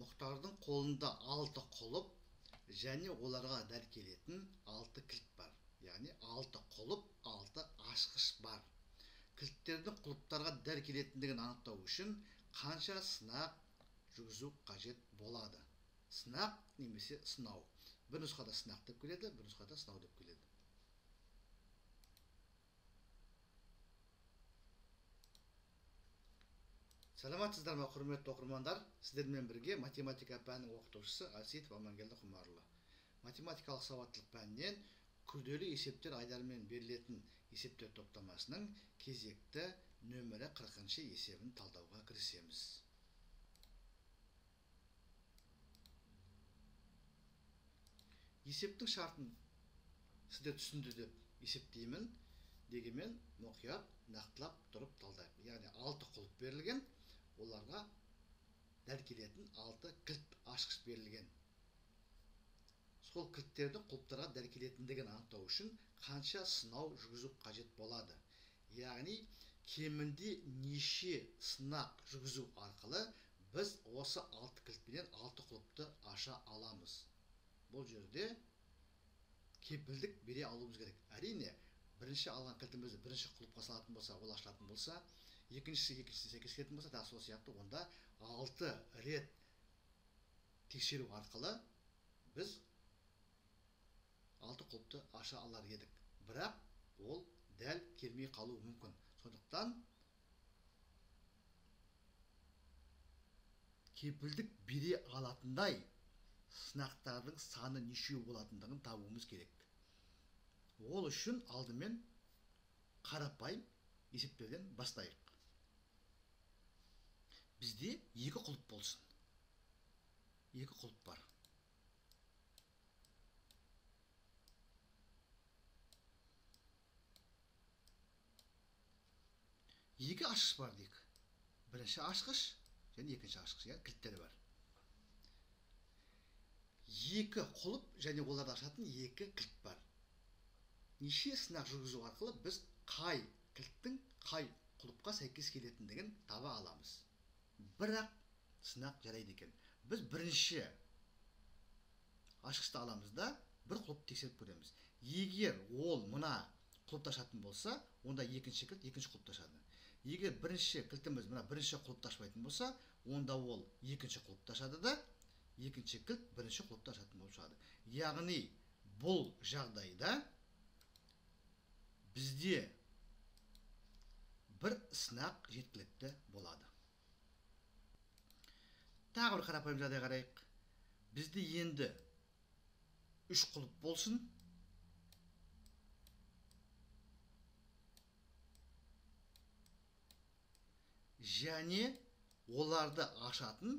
мұхтардың қолында алты құлып және оларға дәл келетін алты кілт бар. Яғни алты құлып алты ашқыш бар. Кілттердің құлыптарға дәл келетіндігін анықтау үшін қанша сынақ жүргізу қажет болады? Сынақ немесе сынау. Бір нұсқада сынақ деп келеді бір нұсқада сынау деп келеді. Саламатсыздар ма құрметті оқырмандар? Сіздермен бірге математика пәнінің оқытушысы әсетов амангелді құмарұлы математикалық сауаттылық пәнінен күрделі есептер айдарымен берілетін есептер топтамасының кезекті нөмірі қырқыншы есебін талдауға кірісеміз. Есептің шартын сіздер түсінді деп есептеймін дегенмен мұқият нақтылап тұрып талдайық яғни алты құлып берілген оларға дәл келетін алты кілт ашқыш берілген. Сол кілттердің құлыптарға дәл келетіндігін анықтау үшін қанша сынау жүргізу қажет болады? Яғни кемінде неше сынақ жүргізу арқылы біз осы алты кілтпенен алты құлыпты аша аламыз. Бұл жерде кепілдік бере алуымыз керек. Әрине бірінші алған кілтімізді бірінші құлыпқа салатын болса ол ашылатын болса екіншісі екіншісіне сәйкес келетін болса тағы сол сияқты онда алты рет тексеру арқылы біз алты құлыпты аша алар едік. Бірақ ол дәл келмей қалуы мүмкін. Сондықтан кепілдік бере алатындай сынақтардың саны нешеу болатындығын табуымыз керек. Ол үшін алдымен қарапайым есептерден бастайық. Бізде екі құлып болсын. Екі құлып бар. Екі ашқыш бар дейік. Бірінші ашқыш және екінші ашқыш. Иә кілттері бар. Екі құлып және оларды ашатын екі кілт бар. Неше сынақ жүргізу арқылы біз қай кілттің қай құлыпқа сәйкес келетіндігін таба аламыз. Бірақ сынақ жарайды екен біз бірінші ашқышты аламыз да бір құлып тексеріп көреміз егер ол мына құлыпты ашатын болса онда екінші кілт екінші құлыпты ашады егер бірінші кілтіміз мына бірінші құлыпты ашпайтын болса онда ол екінші құлыпты ашады да екінші кілт бірінші құлыпты ашатын болып шығады яғни бұл жағдайда бізде бір сынақ жеткілікті болады тағы бір қарапайым жағдай қарайық. Бізде енді үш құлып болсын. Және оларды ашатын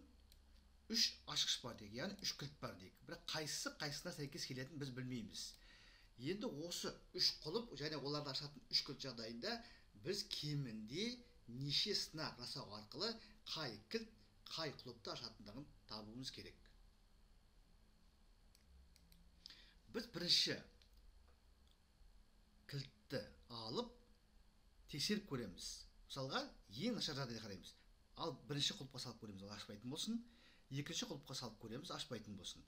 үш ашқыш бар дейік яғни үш кілт бар дейік. Бірақ қайсысы қайсысына сәйкес келетінін біз білмейміз. Енді осы үш құлып және оларды ашатын үш кілт жағдайында біз кемінде неше сынақ жасау арқылы қай кілт қай құлыпты ашатындығын табуымыз керек біз бірінші кілтті алып тексеріп көреміз мысалға ең нашар жағдайда қараймыз ал бірінші құлыпқа салып көреміз ол ашпайтын болсын екінші құлыпқа салып көреміз ашпайтын болсын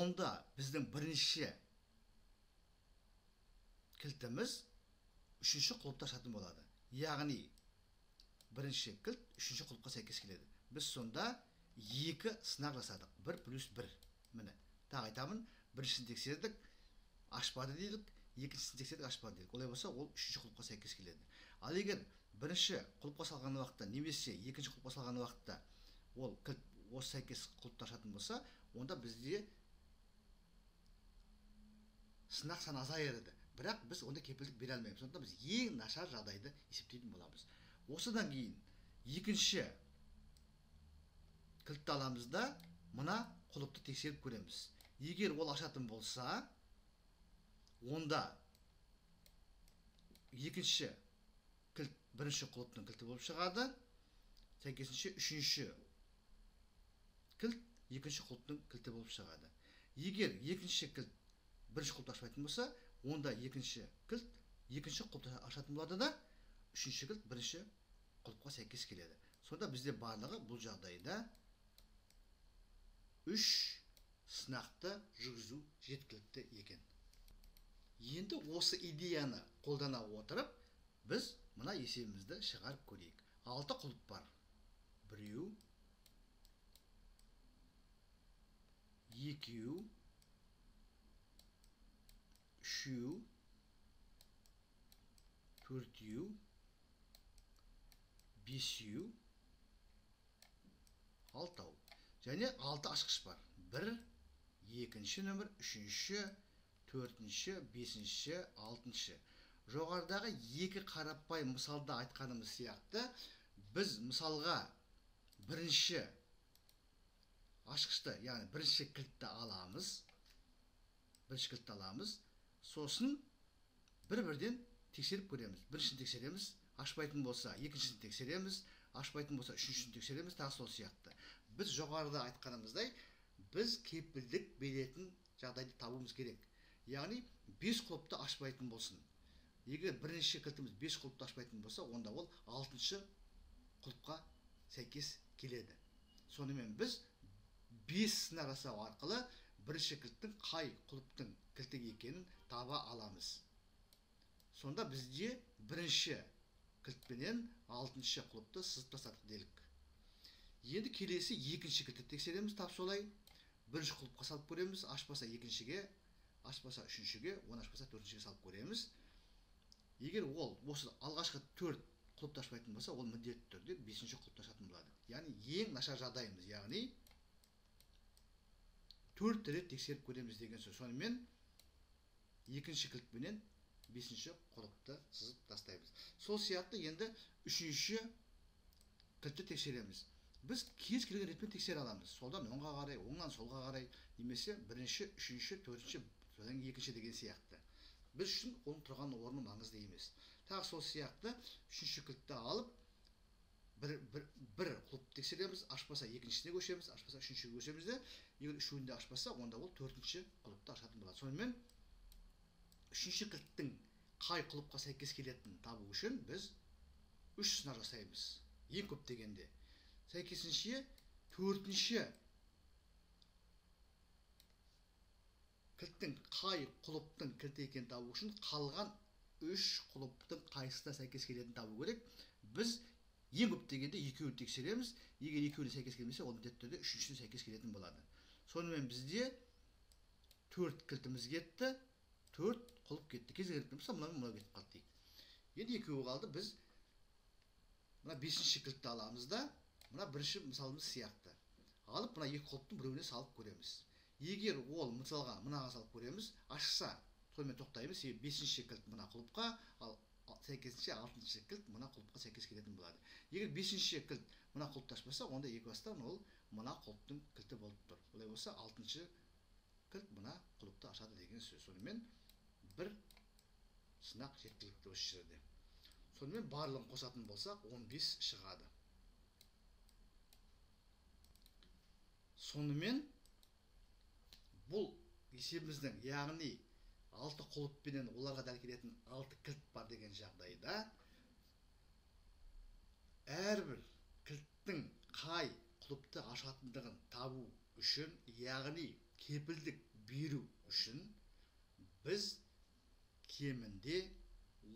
онда біздің бірінші кілтіміз үшінші құлыпты ашатын болады яғни бірінші кілт үшінші құлыпқа сәйкес келеді біз сонда екі сынақ жасадық. Бір плюс бір. Міне тағы айтамын. Біріншісін тексердік ашпады делік екіншісін тексердік ашпады делік олай болса ол үшінші құлыпқа сәйкес келеді. Ал егер бірінші құлыпқа салған уақытта немесе екінші құлыпқа салған уақытта ол кілт осы сәйкес құлыпты ашатын болса онда бізде сынақ саны азаяр бірақ біз онда кепілдік бере алмаймыз. Сондықтан біз ең нашар жағдайды есептейтін боламыз. Осыдан кейін екінші кілтті аламыз да мына құлыпты тексеріп көреміз егер ол ашатын болса онда екінші кілт бірінші құлыптың кілті болып шығады сәйкесінше үшінші кілт екінші құлыптың кілті болып шығады егер екінші кілт бірінші құлыпты ашпайтын болса онда екінші кілт екінші құлыпты ашатын болады да үшінші кілт бірінші құлыпқа сәйкес келеді сонда бізде барлығы бұл жағдайда үш сынақты жүргізу жеткілікті екен енді осы идеяны қолдана отырып біз мына есебімізді шығарып көрейік. Алты құлып бар. Біреу екеу үшеу төртеу бесеу алтау. Және алты ашқыш бар. Бір екінші нөмір үшінші төртінші бесінші алтыншы. Жоғарыдағы екі қарапайым мысалда айтқанымыз сияқты біз мысалға бірінші ашқышты яғни бірінші кілтті аламыз. Бірінші кілтті аламыз. Сосын бір бірден тексеріп көреміз. Біріншісін тексереміз ашпайтын болса екіншісін тексереміз. Ашпайтын болса үшіншісін тексереміз тағы сол сияқты. Біз жоғарыда айтқанымыздай біз кепілдік беретін жағдайды табуымыз керек. Яғни бес құлыпты ашпайтын болсын. Егер бірінші кілтіміз бес құлыпты ашпайтын болса онда ол алтыншы құлыпқа сәйкес келеді. Сонымен біз бес сынақ жасау арқылы бірінші кілттің қай құлыптың кілті екенін таба аламыз. Сонда бізде бірінші кілтпенен алтыншы құлыпты сызып тастадық делік. Енді келесі екінші кілтті тексереміз тап солай. Бірінші құлыпқа салып көреміз ашпаса екіншіге ашпаса үшіншіге оны ашпаса төртіншіге салып көреміз. Егер ол осы алғашқы төрт құлыпты ашпайтын болса ол міндетті түрде бесінші құлыпты ашатын болады. Яғни ең нашар жағдайымыз яғни төрт рет тексеріп көреміз деген сөз. Сонымен екінші кілтпенен бесінші құлыпты сызып тастаймыз. Сол сияқты енді үшінші кілтті тексереміз. Біз кез келген ретпен тексере аламыз. Солдан оңға қарай оңнан солға қарай немесе бірінші үшінші төртінші содан екінші деген сияқты. Біз үшін оның тұрған орны маңызды емес. Тағы сол сияқты үшінші кілтті алып бір, бір, бір құлыпты тексереміз. Ашпаса екіншісіне көшеміз ашпаса үшіншіге көшеміз де егер үшеуін де ашпаса онда ол төртінші құлыпты ашатын болады. Сонымен үшінші кілттің қай құлыпқа сәйкес келетінін табу үшін біз үш сынақ жасаймыз. Ең көп дегенде. Сәйкесінше төртінші кілттің қай құлыптың кілті екенін табу үшін қалған үш құлыптың қайсысына сәйкес келетінін табу керек. Біз ең көп дегенде екеуін тексереміз. Егер екеуіне сәйкес келмесе ол міндетті түрде үшіншісіне сәйкес келетін болады. Сонымен бізде төрт кілтіміз кетті. Төрт құлып кетті кез келген болса мынау мынау кетіп қалды дейік енді екеуі қалды біз мына бесінші кілтті аламыз да мына бірінші мысалымыз сияқты алып мына екі құлыптың біреуіне салып көреміз егер ол мысалға мынаға салып көреміз ашса сонымен тоқтаймыз себебі бесінші кілт мына құлыпқа ал сәйкесінше алтыншы кілт мына құлыпқа сәйкес келетін болады егер бесінші кілт мына құлыпты ашпаса онда екі бастан ол мына құлыптың кілті болып тұр олай болса алтыншы кілт мына құлыпты ашады деген сөз сонымен бір сынақ жеткілікті осы жерде сонымен барлығын қосатын болсақ 15 шығады сонымен бұл есебіміздің яғни алты құлыппенен оларға дәл келетін алты кілт бар деген жағдайда әрбір кілттің қай құлыпты ашатындығын табу үшін яғни кепілдік беру үшін біз кемінде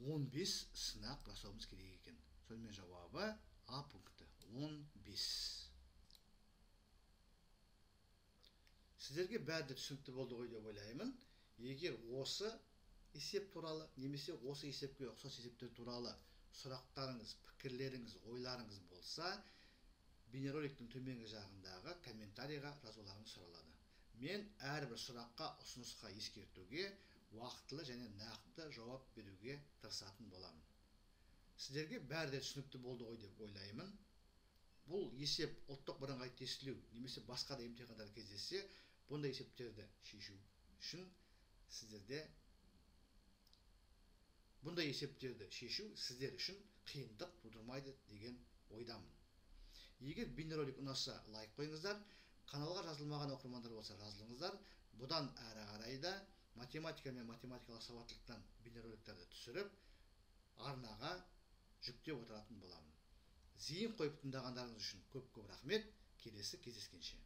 15 сынақ жасауымыз керек екен. Сонымен жауабы а пункті 15 сіздерге бәрі түсінікті болды ғой деп ойлаймын. Егер осы есеп туралы немесе осы есепке ұқсас есептер туралы сұрақтарыңыз пікірлеріңіз ойларыңыз болса бейнероликтің төменгі жағындағы комментарийға жазуларыңыз сұралады. Мен әрбір сұраққа ұсынысқа ескертуге уақытылы және нақты жауап беруге тырысатын боламын. Сіздерге бәрі де түсінікті болды ғой деп ойлаймын. Бұл есеп ұлттық бірыңғай тестілеу немесе басқа да емтихандар кездессе бұндай есептерді шешу үшін сіздерде бұндай есептерді шешу сіздер үшін қиындық тудырмайды деген ойдамын. Егер бейнеролик ұнаса лайк қойыңыздар. Каналға жазылмаған оқырмандар болса жазылыңыздар. Бұдан әрі қарай да математика мен математикалық сауаттылықтан бейнероликтерді түсіріп арнаға жүктеп отыратын боламын. Зейін қойып тыңдағандарыңыз үшін көп көп рахмет. Келесі кездескенше.